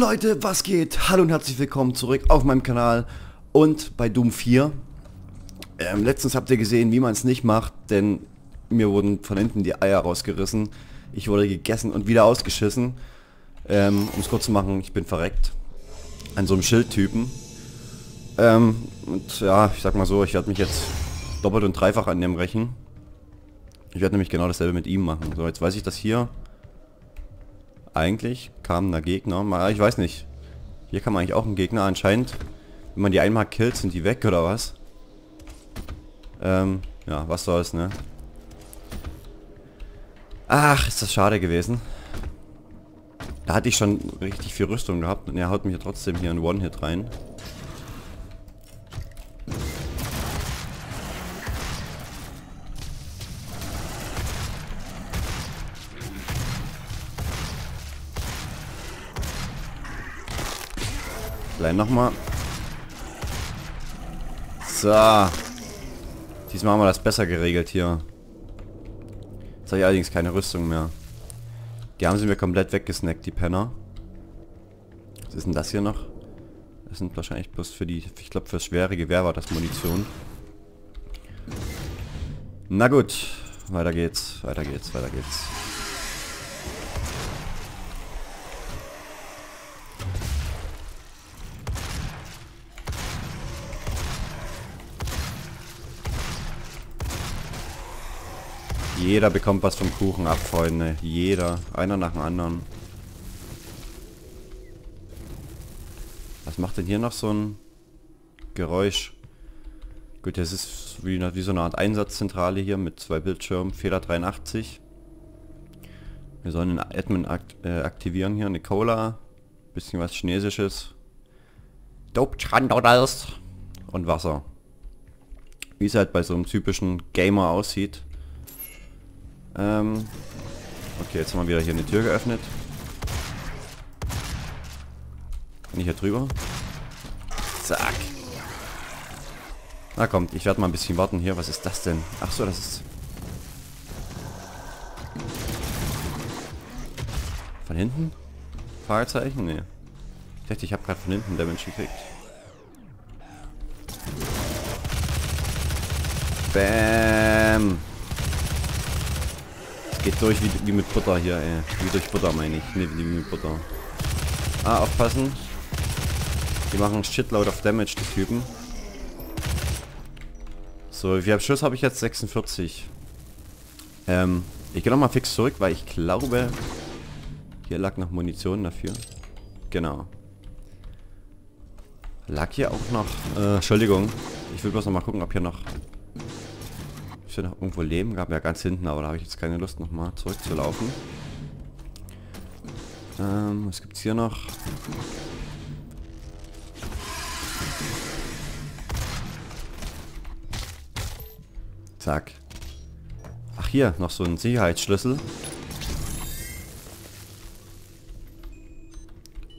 Leute, was geht? Hallo und herzlich willkommen zurück auf meinem Kanal und bei Doom 4. Ähm, letztens habt ihr gesehen, wie man es nicht macht, denn mir wurden von hinten die Eier rausgerissen. Ich wurde gegessen und wieder ausgeschissen. Ähm, um es kurz zu machen, ich bin verreckt. An so einem Schildtypen. Ähm, und ja, ich sag mal so, ich werde mich jetzt doppelt und dreifach an dem rächen. Ich werde nämlich genau dasselbe mit ihm machen. So, jetzt weiß ich das hier eigentlich kam ein Gegner. Ich weiß nicht. Hier kann man eigentlich auch einen Gegner anscheinend. Wenn man die einmal killt, sind die weg oder was? Ähm, ja, was soll's, ne? Ach, ist das schade gewesen. Da hatte ich schon richtig viel Rüstung gehabt und er haut mir trotzdem hier einen One-Hit rein. Gleich nochmal. So. Diesmal haben wir das besser geregelt hier. Jetzt habe ich allerdings keine Rüstung mehr. Die haben sie mir komplett weggesnackt, die Penner. Was ist denn das hier noch? Das sind wahrscheinlich bloß für die... Ich glaube, fürs schwere Gewehr war das Munition. Na gut. Weiter geht's, weiter geht's, weiter geht's. Jeder bekommt was vom Kuchen ab, Freunde. Jeder. Einer nach dem anderen. Was macht denn hier noch so ein Geräusch? Gut, das ist wie, wie so eine Art Einsatzzentrale hier mit zwei Bildschirmen. Fehler 83. Wir sollen den Admin akt äh, aktivieren hier. Eine Cola. Bisschen was Chinesisches. Dope Und Wasser. Wie es halt bei so einem typischen Gamer aussieht. Ähm, okay, jetzt haben wir wieder hier eine Tür geöffnet. Kann ich hier drüber? Zack. Na kommt, ich werde mal ein bisschen warten hier. Was ist das denn? Ach so, das ist... Von hinten? Fragezeichen? Nee. Ich dachte, ich habe gerade von hinten Damage gekriegt. Bam. Geht durch wie, wie mit Butter hier, ey. Wie durch Butter meine ich. Ne, wie mit Butter. Ah, aufpassen. Die machen Shitload of Damage, die Typen. So, wie viel Schuss habe ich jetzt? 46. Ähm, ich gehe nochmal fix zurück, weil ich glaube, hier lag noch Munition dafür. Genau. Lag hier auch noch... Äh, Entschuldigung. Ich will bloß noch mal gucken, ob hier noch ist ja noch irgendwo Leben gab? Ja, ganz hinten, aber da habe ich jetzt keine Lust nochmal zurückzulaufen. Ähm, was gibt's hier noch? Zack. Ach hier, noch so ein Sicherheitsschlüssel.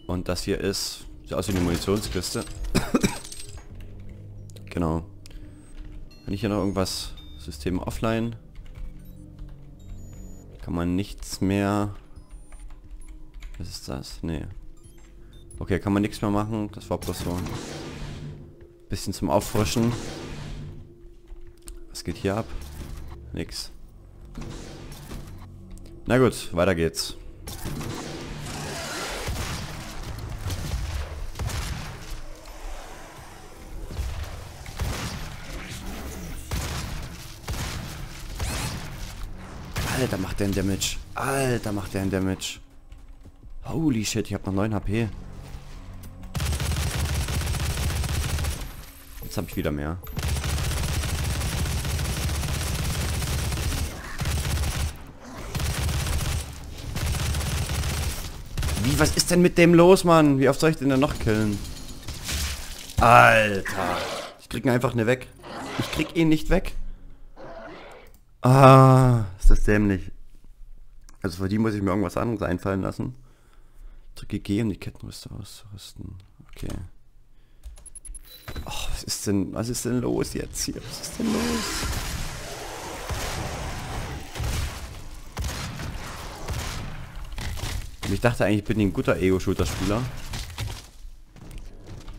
Und das hier ist, sieht aus wie eine Munitionskiste. genau. Kann ich hier noch irgendwas System offline. Kann man nichts mehr... Was ist das? Nee. Okay, kann man nichts mehr machen. Das war bloß so ein bisschen zum Auffrischen. Was geht hier ab? Nix. Na gut, weiter geht's. Alter, macht der ein Damage. Alter, macht der ein Damage. Holy shit, ich habe noch 9 HP. Jetzt habe ich wieder mehr. Wie, was ist denn mit dem los, Mann? Wie oft soll ich den denn noch killen? Alter. Ich krieg ihn einfach nicht weg. Ich krieg ihn nicht weg. Ah, ist das dämlich. Also für die muss ich mir irgendwas anderes einfallen lassen. Drücke G, um die Kettenrüste auszurüsten. Okay. Oh, was ist denn, was ist denn los jetzt hier? Was ist denn los? Und ich dachte eigentlich, ich bin ein guter Ego-Shooter-Spieler.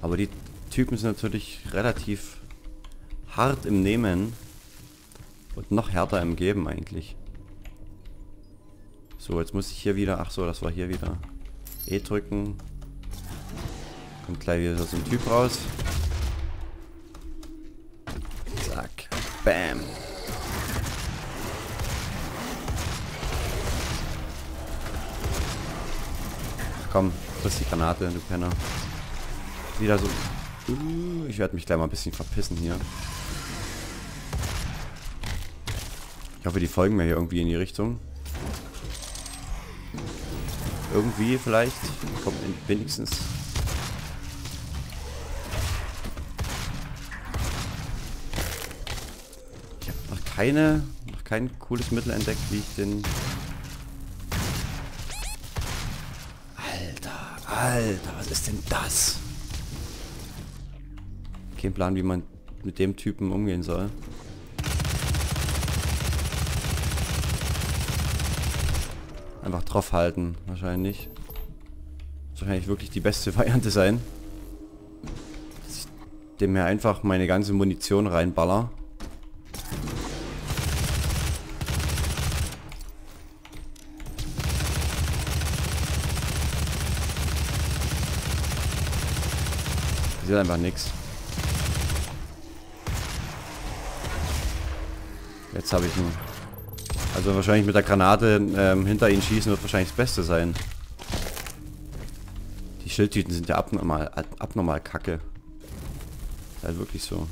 Aber die Typen sind natürlich relativ hart im Nehmen und noch härter im Geben eigentlich. So, jetzt muss ich hier wieder... Ach so, das war hier wieder. E drücken. Kommt gleich wieder so ein Typ raus. Zack. Bam. Komm, friss die Granate, du Penner. Wieder so... Uh, ich werde mich gleich mal ein bisschen verpissen hier. Ich hoffe, die folgen mir hier irgendwie in die Richtung. Irgendwie vielleicht. Kommt wenigstens. Ich habe noch keine, noch kein cooles Mittel entdeckt, wie ich den... Alter, Alter, was ist denn das? Kein Plan, wie man mit dem Typen umgehen soll. Einfach drauf halten, wahrscheinlich. Das wahrscheinlich wirklich die beste Variante sein. Dass ich dem mir einfach meine ganze Munition reinballer. Sieht einfach nichts. Jetzt habe ich ihn. Also wahrscheinlich mit der Granate ähm, hinter ihnen schießen wird wahrscheinlich das Beste sein. Die Schildtüten sind ja abnormal, abnormal kacke. Ist halt wirklich so.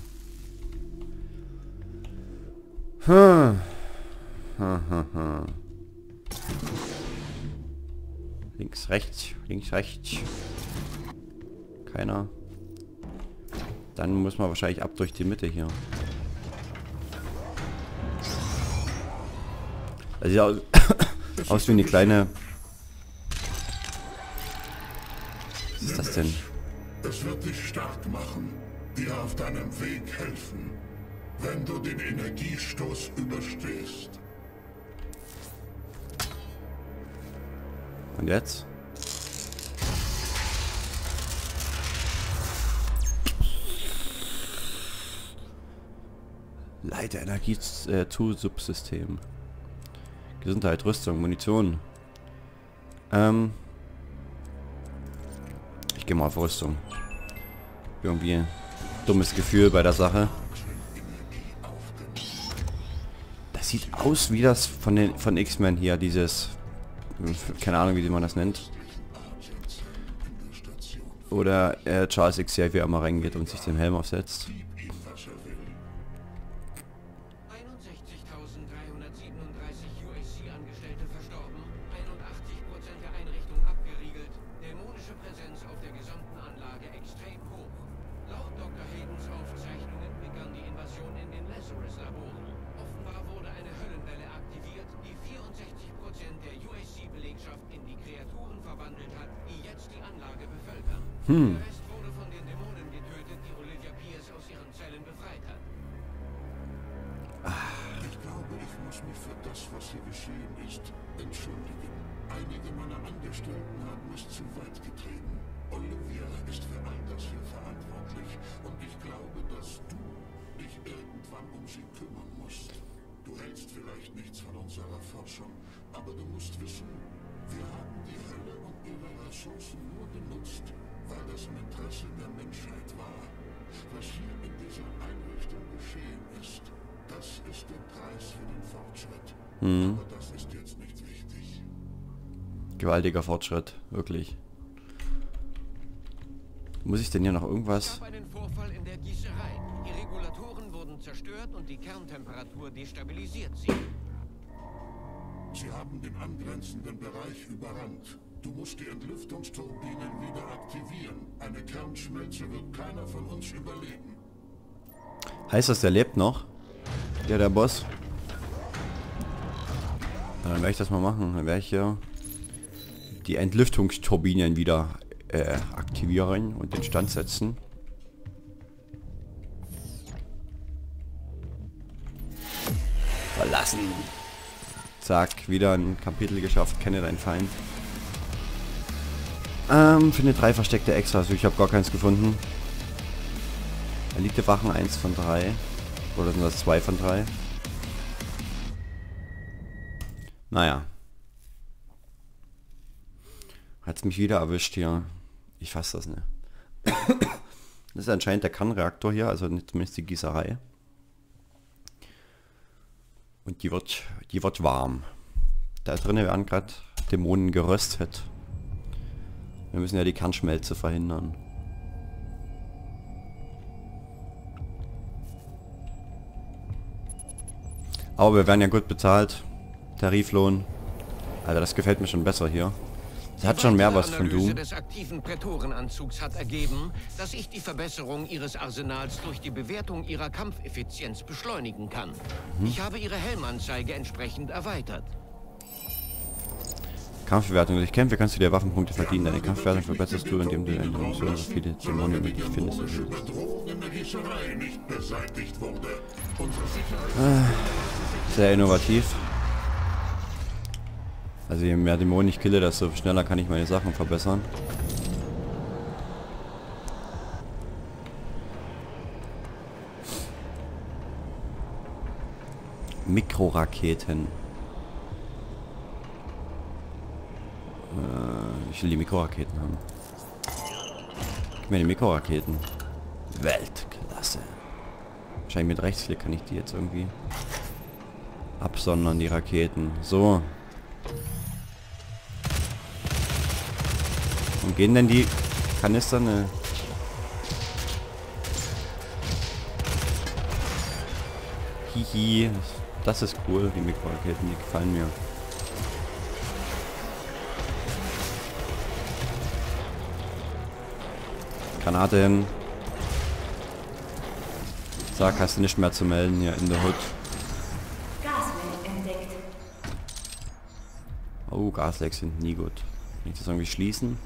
Links, rechts, links, rechts. Keiner. Dann muss man wahrscheinlich ab durch die Mitte hier. Also ja, aus wie eine kleine... Was ist das denn? Es wird dich stark machen, dir auf deinem Weg helfen, wenn du den Energiestoß überstehst. Und jetzt? Leiter Energie äh, zu Subsystem. Gesundheit, Rüstung, Munition. Ähm. Ich gehe mal auf Rüstung. Irgendwie ein dummes Gefühl bei der Sache. Das sieht aus wie das von den von X-Men hier, dieses keine Ahnung, wie man das nennt. Oder äh, Charles Xavier immer reingeht und sich den Helm aufsetzt. Hm. Ist der Preis für den Fortschritt. Mhm. Aber das ist jetzt nicht wichtig. Gewaltiger Fortschritt, wirklich. Muss ich denn hier noch irgendwas? Es gab einen Vorfall in der Gießerei. Die Regulatoren wurden zerstört und die Kerntemperatur destabilisiert sie. Sie haben den angrenzenden Bereich überrannt. Du musst die Entlüftungsturbinen wieder aktivieren. Eine Kernschmelze wird keiner von uns überleben. Heißt das, der lebt noch? Der, der Boss? dann werde ich das mal machen. Dann werde ich hier die Entlüftungsturbinen wieder äh, aktivieren und in Stand setzen. Verlassen. Zack, wieder ein Kapitel geschafft. Kenne deinen Feind. Ähm, finde drei versteckte Extras. Ich habe gar keins gefunden. Elite-Wachen 1 von 3. Oder sind das 2 von 3? Naja. Hat's mich wieder erwischt hier. Ich fasse das nicht. Das ist anscheinend der Kannreaktor hier, also zumindest die Gießerei. Und die wird, die wird warm. Da drinnen werden gerade Dämonen geröstet. Wir müssen ja die Kernschmelze verhindern. Aber wir werden ja gut bezahlt. Tariflohn. Alter, das gefällt mir schon besser hier. Es hat schon mehr was von Doom. des aktiven Prätorenanzugs hat ergeben, dass ich die Verbesserung ihres Arsenals durch die Bewertung ihrer Kampfeffizienz beschleunigen kann. Mhm. Ich habe ihre Helmanzeige entsprechend erweitert. Kampfbewertung. Durch Kämpfe kannst du dir Waffenpunkte verdienen. Deine Kampfbewertung verbesserst du, indem du in der Mission so viele Dämonen wie dich findest. Bedrohung Sehr innovativ. Also je mehr Dämonen ich kille, desto schneller kann ich meine Sachen verbessern. Mikroraketen. Äh, ich will die Mikroraketen haben. Gib mir die Mikroraketen. Weltklasse. Wahrscheinlich mit Rechtsklick kann ich die jetzt irgendwie absondern, die Raketen. So. Und gehen denn die Kanister ne? Hihi. Das ist cool, die Mikroraketen, die gefallen mir. Granate hin. Sag, hast du nicht mehr zu melden hier in der Hut. Gaswelt entdeckt. Oh, Gaslecks sind nie gut. Kann ich das irgendwie schließen?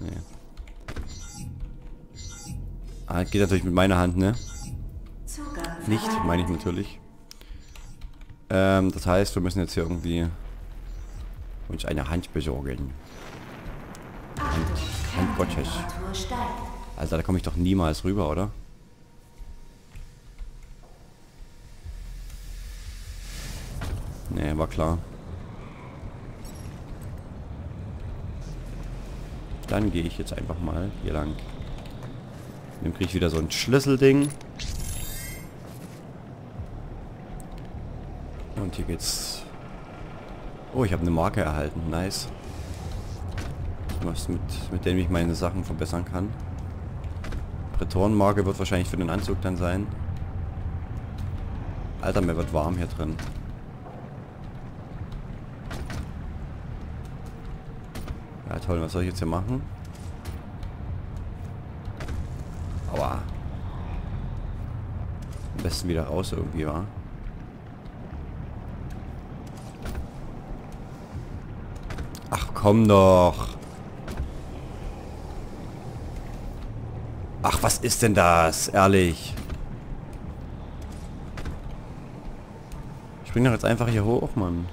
Nee. Ah, geht natürlich mit meiner Hand, ne? Nicht, meine ich natürlich. Ähm, das heißt, wir müssen jetzt hier irgendwie uns eine Hand besorgen. Hand, Hand Gottes. Also da komme ich doch niemals rüber, oder? Nee, war klar. Dann gehe ich jetzt einfach mal hier lang. Dann kriege ich wieder so ein Schlüsselding. Und hier geht's... Oh, ich habe eine Marke erhalten. Nice. Was mit, mit dem ich meine Sachen verbessern kann. Prätorenmarke wird wahrscheinlich für den Anzug dann sein. Alter, mir wird warm hier drin. Toll, was soll ich jetzt hier machen? Aua. Am besten wieder raus irgendwie, wa? Ach komm doch. Ach, was ist denn das? Ehrlich. Ich spring doch jetzt einfach hier hoch, Mann.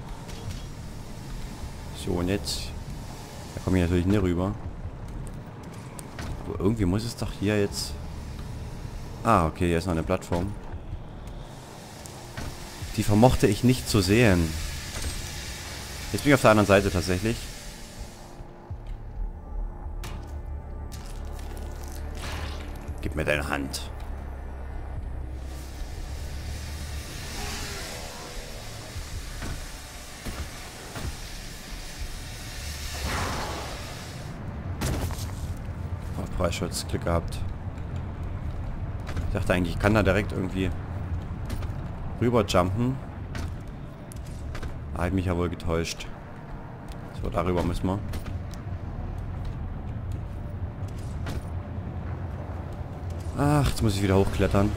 So, und jetzt... Komme ich natürlich nicht rüber. Aber irgendwie muss es doch hier jetzt... Ah, okay, hier ist noch eine Plattform. Die vermochte ich nicht zu sehen. Jetzt bin ich auf der anderen Seite tatsächlich. Preisschutz, Glück gehabt. Ich dachte eigentlich, ich kann da direkt irgendwie rüber jumpen. Hat mich ja wohl getäuscht. So, darüber müssen wir. Ach, jetzt muss ich wieder hochklettern.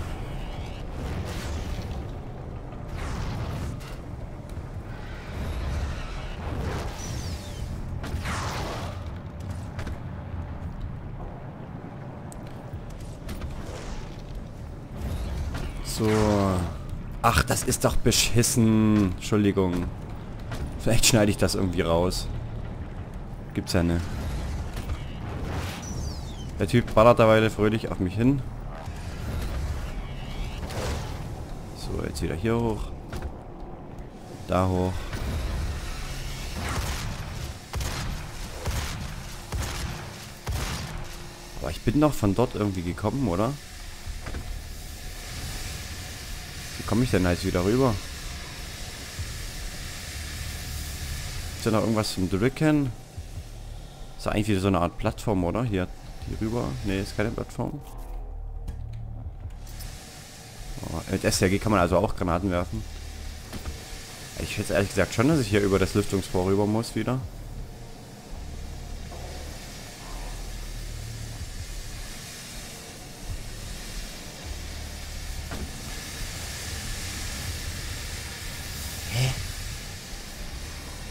So. Ach, das ist doch beschissen. Entschuldigung. Vielleicht schneide ich das irgendwie raus. Gibt's ja ne. Der Typ ballert derweil fröhlich auf mich hin. So, jetzt wieder hier hoch. Da hoch. Aber ich bin doch von dort irgendwie gekommen, oder? Wie komme ich denn jetzt wieder rüber? Ist da noch irgendwas zum Drücken? Ist ja eigentlich wieder so eine Art Plattform, oder? Hier, hier rüber. Ne, ist keine Plattform. Oh, mit SRG kann man also auch Granaten werfen. Ich hätte ehrlich gesagt schon, dass ich hier über das Lüftungsrohr rüber muss wieder.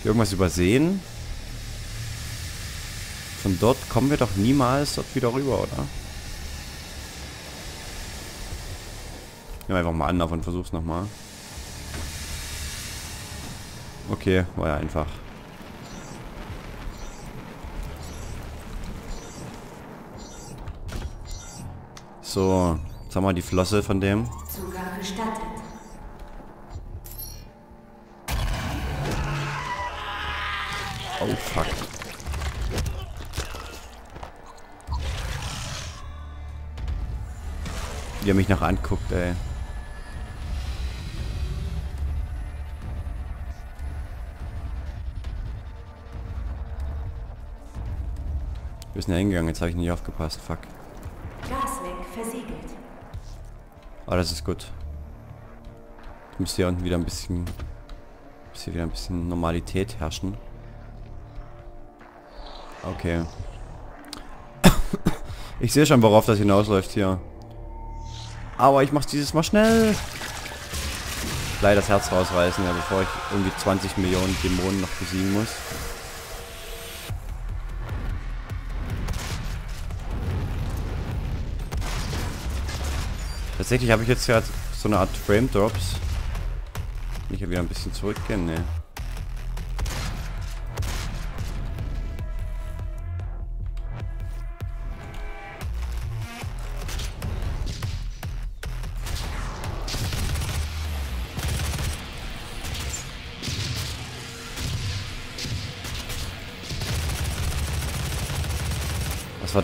Irgendwas übersehen? Von dort kommen wir doch niemals dort wieder rüber, oder? Nehme einfach mal Anlauf und versuch's nochmal. Okay, war ja einfach. So, jetzt haben wir die Flosse von dem. Zugang gestattet. Oh, fuck. Wie er mich noch anguckt, ey. Wir sind ja hingegangen, jetzt habe ich nicht aufgepasst. Fuck. Gasleck versiegelt. Aber das ist gut. Jetzt müsste hier unten wieder ein bisschen... Muss hier wieder ein bisschen Normalität herrschen. Okay. Ich sehe schon, worauf das hinausläuft hier. Aber ich mach's dieses Mal schnell. Gleich das Herz rausreißen, ja, bevor ich irgendwie 20 Millionen Dämonen noch besiegen muss. Tatsächlich habe ich jetzt ja so eine Art Frame Drops. Ich ja wieder ein bisschen zurückgehen, ne.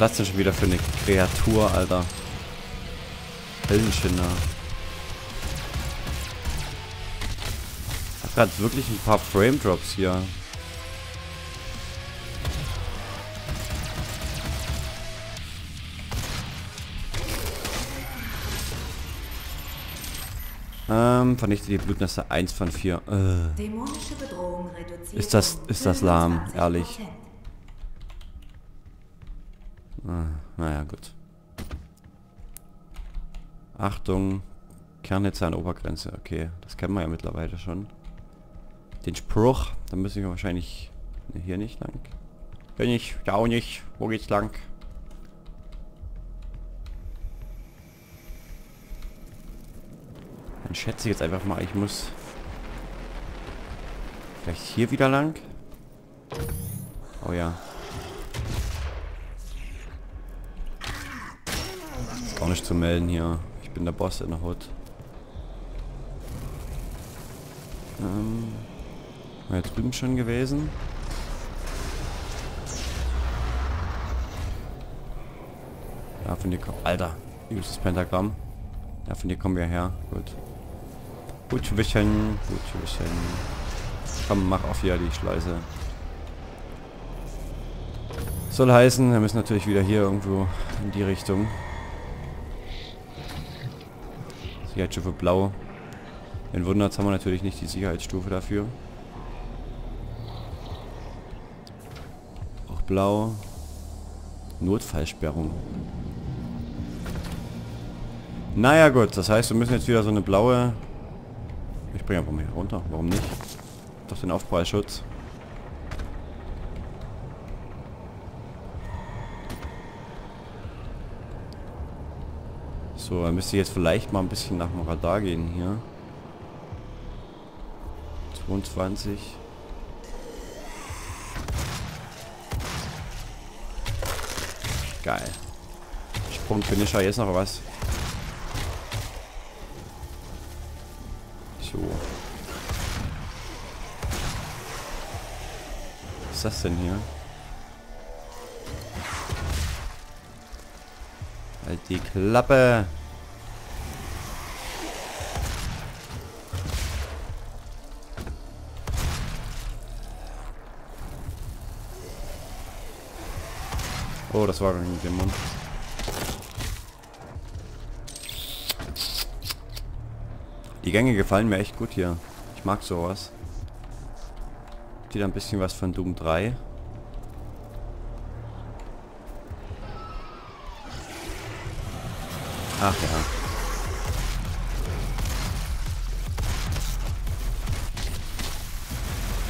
Das denn schon wieder für eine Kreatur, Alter? Höllenschinner. Ich hab grad wirklich ein paar Frame Drops hier. Ähm, vernichte die Blutnester 1 von 4. Äh. Ist das- ist das lahm, 25%. ehrlich. Ah, naja, gut. Achtung, Kernnetze an Obergrenze. Okay, das kennen wir ja mittlerweile schon. Den Spruch, da müssen wir wahrscheinlich... Ne, hier nicht lang. Hier nicht, da auch nicht. Wo geht's lang? Dann schätze ich jetzt einfach mal, ich muss... Vielleicht hier wieder lang? Oh ja. Ist gar nicht zu melden hier. Ich bin der Boss in der Hut. Ähm, war hier drüben schon gewesen. Ja, von dir kommt... Alter, übelstes Pentagramm. Ja, von dir kommen wir her. Gut. Gut zu wissen. Gut zu wissen. Komm, mach auf hier die Schleuse. Soll heißen, wir müssen natürlich wieder hier irgendwo in die Richtung. Sicherheitsstufe blau. Den wundert's haben wir natürlich nicht die Sicherheitsstufe dafür. Auch blau. Notfallsperrung. Naja gut, das heißt, wir müssen jetzt wieder so eine blaue... Ich bringe einfach mal hier runter, warum nicht? Doch den Aufprallschutz. So, dann müsste ich jetzt vielleicht mal ein bisschen nach dem Radar gehen hier. 22. Geil. Punkt Finisher. Hier ist noch was. So. Was ist das denn hier? Halt die Klappe. Oh, das war dem Mund. Die Gänge gefallen mir echt gut hier. Ich mag sowas. Die ein bisschen was von Doom 3. Ach ja.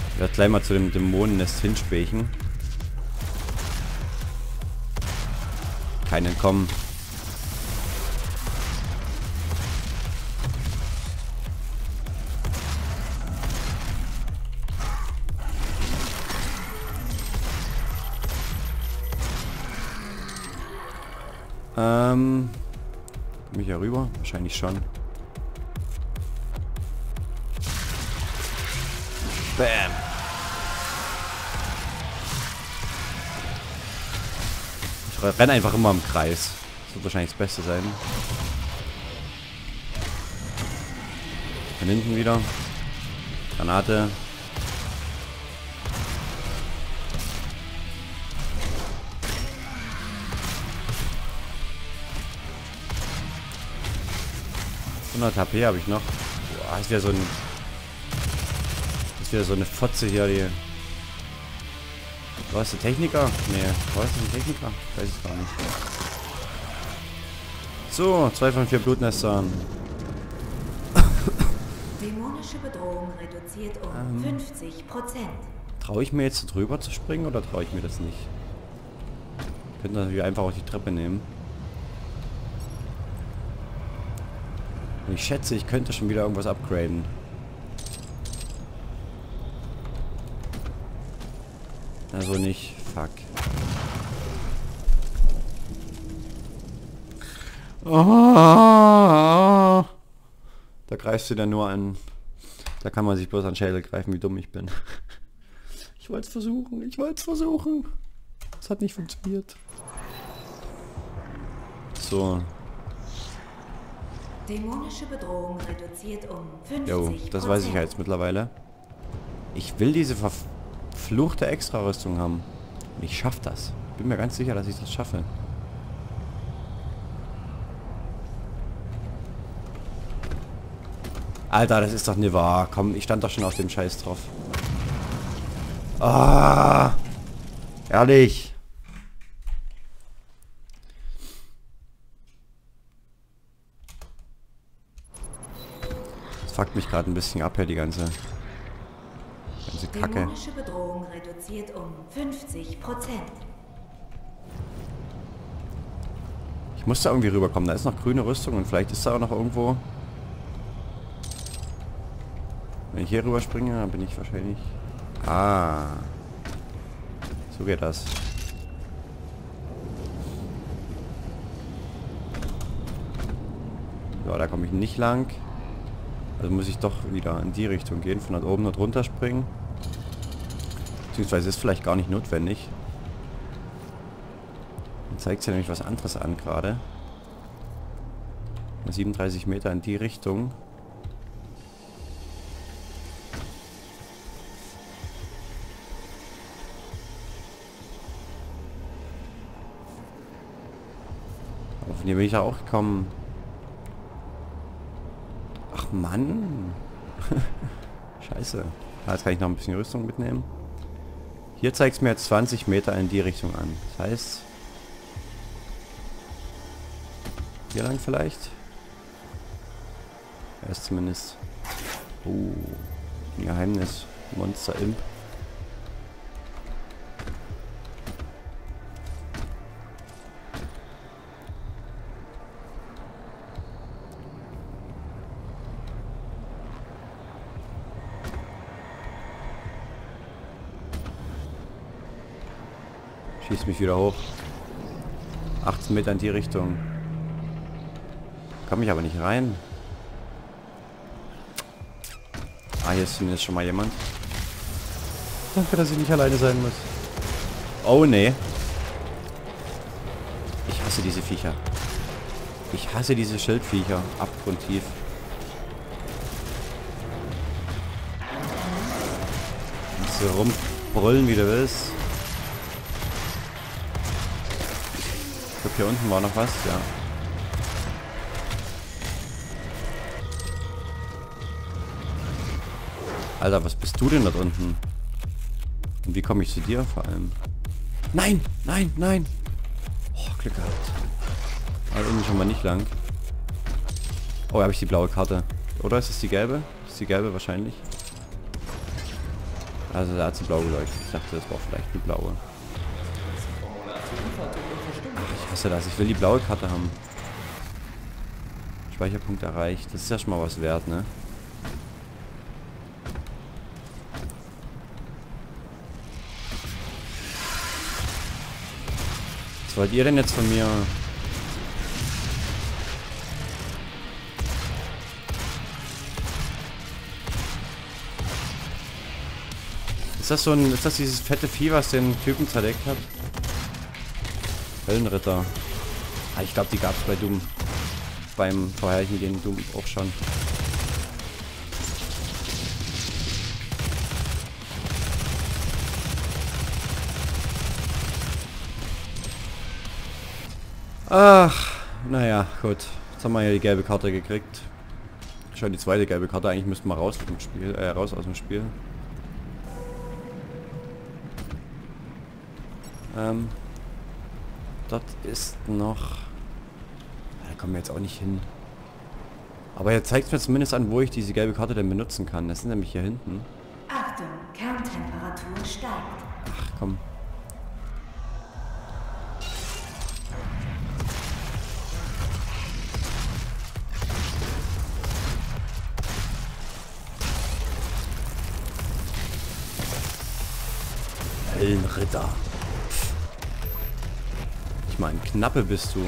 Ich werde gleich mal zu dem Dämonennest hinspächen. Kein Entkommen. Ähm, komme ich ja rüber? Wahrscheinlich schon. Ich renne einfach immer im Kreis. Das wird wahrscheinlich das Beste sein. Von hinten wieder. Granate. HP habe ich noch. Boah, ist wieder so ein... Ist wieder so eine Fotze hier, die... War es der Techniker? Nee, war es ein Techniker? Ich weiß es gar nicht. So, zwei von vier Blutnestern. Dämonische Bedrohung reduziert um ähm, 50 Prozent. Traue ich mir jetzt drüber zu springen oder traue ich mir das nicht? Ich könnte natürlich einfach auch die Treppe nehmen. Ich schätze, ich könnte schon wieder irgendwas upgraden. Also nicht. Fuck. Oh, da greifst du dann nur an. Da kann man sich bloß an Schädel greifen, wie dumm ich bin. Ich wollte es versuchen. Ich wollte es versuchen. Es hat nicht funktioniert. So. Dämonische Bedrohung reduziert um 50 Jo, das weiß ich ja jetzt mittlerweile. Ich will diese verfluchte Extra-Rüstung haben. Und ich schaff das. Bin mir ganz sicher, dass ich das schaffe. Alter, das ist doch nicht wahr. Komm, ich stand doch schon auf dem Scheiß drauf. Ah! Ehrlich. fuckt mich gerade ein bisschen ab, ja, die ganze, ganze Kacke. Dämonische Bedrohung reduziert um 50 Ich muss da irgendwie rüberkommen. Da ist noch grüne Rüstung und vielleicht ist da auch noch irgendwo... Wenn ich hier rüber springe, dann bin ich wahrscheinlich... Ah. So geht das. So, da komme ich nicht lang. Also muss ich doch wieder in die Richtung gehen, von dort oben dort runter springen. Beziehungsweise ist vielleicht gar nicht notwendig. Dann zeigt ja nämlich was anderes an gerade. 37 Meter in die Richtung. Aber von hier bin ich ja auch gekommen. Mann. Scheiße. Jetzt kann ich noch ein bisschen Rüstung mitnehmen. Hier zeigt es mir jetzt 20 Meter in die Richtung an. Das heißt... Hier lang vielleicht? Er ist zumindest... Uh, Geheimnis. Monster Imp. Schießt mich wieder hoch. 18 Meter in die Richtung. komme ich aber nicht rein. Ah, hier ist zumindest schon mal jemand. Danke, dass ich nicht alleine sein muss. Oh, nee. Ich hasse diese Viecher. Ich hasse diese Schildviecher. Abgrundtief. So rumbrüllen, wie du willst. Glaube, hier unten war noch was. Ja. Alter, was bist du denn da drunten? Und wie komme ich zu dir vor allem? Nein, nein, nein. Oh, Glück gehabt. Also irgendwie schon mal nicht lang. Oh, habe ich die blaue Karte. Oder ist es die gelbe? Ist die gelbe wahrscheinlich. Also da hat sie blau geleuchtet. Ich dachte, das war vielleicht eine blaue. Hasse das. Ich will die blaue Karte haben. Speicherpunkt erreicht. Das ist ja schon mal was wert, ne? Was wollt ihr denn jetzt von mir? Ist das so ein... Ist das dieses fette Vieh, was den Typen zerdeckt hat? Höllenritter. Ah, ich glaube, die gab es bei Doom. Beim vorherigen Doom auch schon. Ach, naja, gut. Jetzt haben wir ja die gelbe Karte gekriegt. Schon die zweite gelbe Karte. Eigentlich müssten wir raus, vom Spiel, äh, raus aus dem Spiel. Ähm, dort ist noch... Da kommen wir jetzt auch nicht hin. Aber er zeigt mir zumindest an, wo ich diese gelbe Karte denn benutzen kann. Das sind nämlich hier hinten. Achtung, Kerntemperatur steigt. Ach komm. Höllenritter. Ich meine, knappe bist du.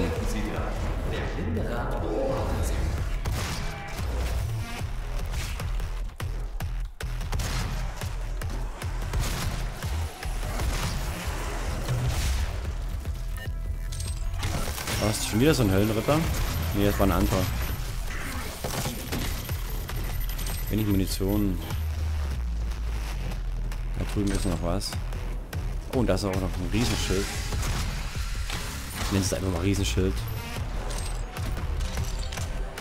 Was? Schon wieder so ein Höllenritter? Nee, das war ein anderer. Wenig Munition. Da drüben ist noch was. Oh, und da ist auch noch ein Riesenschild. Nenne es einfach mal Riesenschild.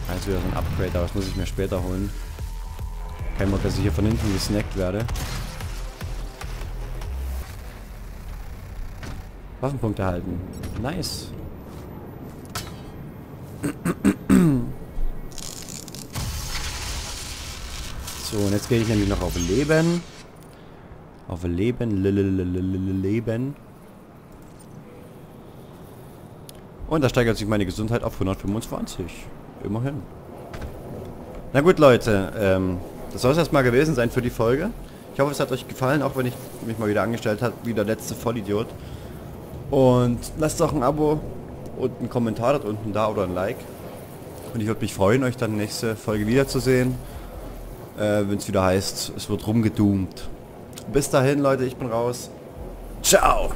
Also wieder so ein Upgrade, aber das muss ich mir später holen. Kein Bock, dass ich hier von hinten gesnackt werde. Waffenpunkt erhalten. Nice. So, und jetzt gehe ich nämlich noch auf Leben. Auf Leben. Leben. Und da steigert sich meine Gesundheit auf 125. Immerhin. Na gut, Leute. Ähm, das soll es erstmal gewesen sein für die Folge. Ich hoffe, es hat euch gefallen, auch wenn ich mich mal wieder angestellt habe, wie der letzte Vollidiot. Und lasst auch ein Abo und einen Kommentar dort unten da oder ein Like. Und ich würde mich freuen, euch dann nächste Folge wiederzusehen, äh, wenn es wieder heißt, es wird rumgedoomt. Bis dahin, Leute, ich bin raus. Ciao!